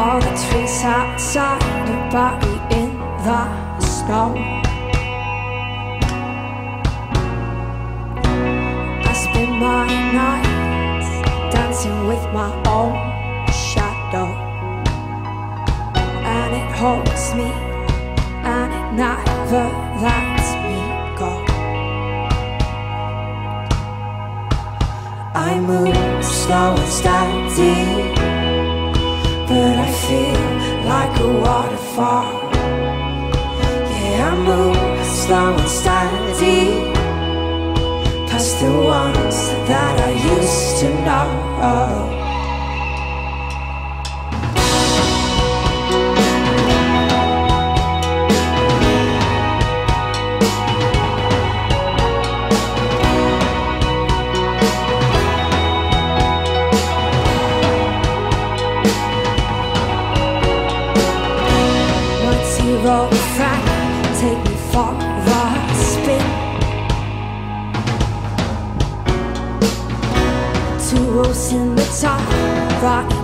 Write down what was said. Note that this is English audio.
All the trees outside are buried in the snow. I spend my nights dancing with my own shadow, and it holds me, and it never lets me go. I move slow and steady, but I feel like a waterfall. Move slow and steady, past the ones that I used to know. One for a spin. Two rows in the top, rocking